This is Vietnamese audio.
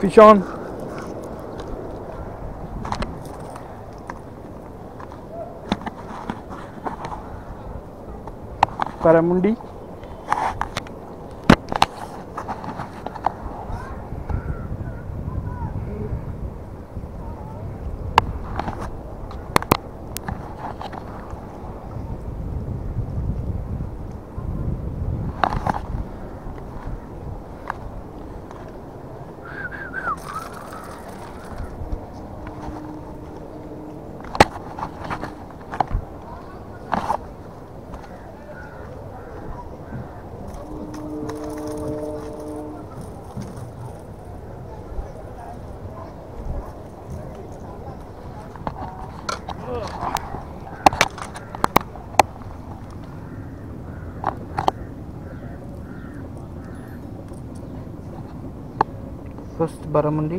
Fish on. Paramundi. first barramundi